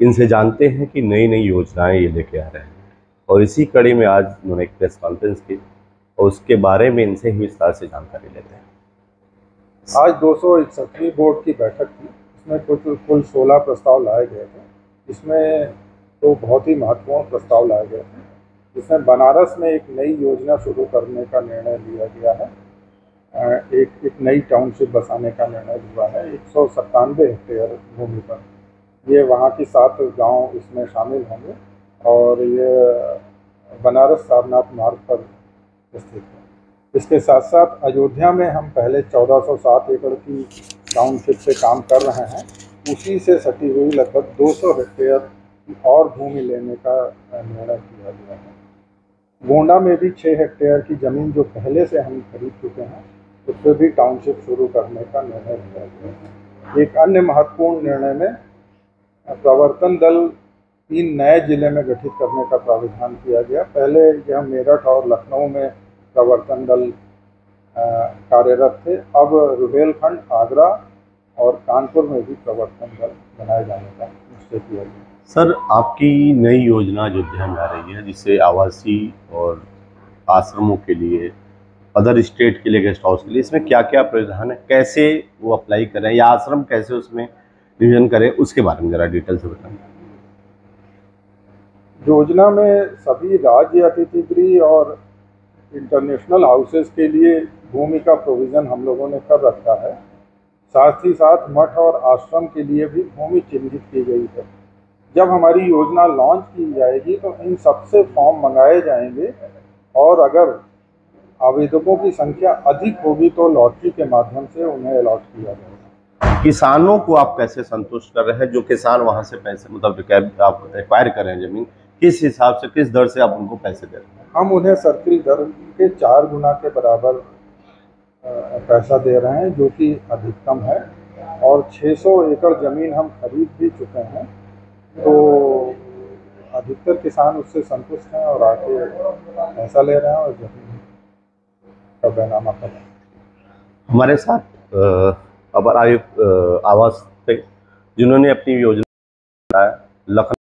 इनसे जानते हैं कि नई नई योजनाएँ ये लेके आ रहे हैं और इसी कड़ी में आज उन्होंने एक प्रेस कॉन्फ्रेंस की और उसके बारे में इनसे ही विस्तार से जानकारी लेते हैं। आज दो बोर्ड की बैठक थी इसमें कुल कुल सोलह प्रस्ताव लाए गए थे इसमें तो बहुत ही महत्वपूर्ण प्रस्ताव लाए गए थे। जिसमें बनारस में एक नई योजना शुरू करने का निर्णय लिया गया है। एक एक नई टाउनशिप बसाने का निर्णय हुआ है। एक सौ सत्तानवे हेक्टेयर भूमि पर। ये वहाँ की सात गाँव इसमें शामिल होंगे और ये बनारस सारनाथ मार्ग पर स्थित है। इसके साथ साथ अयोध्या में हम पहले 1407 एकड़ की टाउनशिप से काम कर रहे हैं। उसी से सटी हुई लगभग 200 हेक्टेयर और भूमि लेने का निर्णय किया गया है। गोंडा में भी छः हेक्टेयर की ज़मीन जो पहले से हम खरीद चुके हैं उस पर भी टाउनशिप शुरू करने का निर्णय लिया गया एक अन्य महत्वपूर्ण निर्णय में प्रवर्तन दल तीन नए ज़िले में गठित करने का प्राविधान किया गया। पहले यह मेरठ और लखनऊ में प्रवर्तन दल कार्यरत थे। अब रुहेलखंड आगरा और कानपुर में भी प्रवर्तन दल बनाए जाने का निश्चय किया गया। सर, आपकी नई योजना अयोध्या में आ रही है जिससे आवासीय और आश्रमों के लिए, अदर स्टेट के लिए, गेस्ट हाउस के लिए, इसमें क्या क्या प्रावधान है? कैसे वो अप्लाई करें या आश्रम कैसे उसमें डिवीज़न करें? उसके बारे में ज़रा डिटेल से बताएँ। योजना में सभी राज्य अतिथि गृह और इंटरनेशनल हाउसेस के लिए भूमि का प्रोविज़न हम लोगों ने कर रखा है। साथ ही साथ मठ और आश्रम के लिए भी भूमि चिन्हित की गई है। जब हमारी योजना लॉन्च की जाएगी तो इन सबसे फॉर्म मंगाए जाएँगे। और अगर आवेदकों की संख्या अधिक होगी तो लॉटरी के माध्यम से उन्हें अलॉट किया जाएगा। किसानों को आप कैसे संतुष्ट कर रहे हैं? जो किसान वहाँ से पैसे मतलब आप एक्वायर कर रहे हैं ज़मीन किस हिसाब से किस दर से आप उनको पैसे दे रहे हैं? हम उन्हें सर्किल दर के चार गुना के बराबर पैसा दे रहे हैं जो कि अधिकतम है। और 600 एकड़ ज़मीन हम खरीद भी चुके हैं। तो अधिकतर किसान उससे संतुष्ट हैं और आके पैसा ले रहे हैं और ज़मीन का बैनामा कर रहे हमारे साथ अपर आयुक्त आवास जिन्होंने अपनी योजना लखनऊ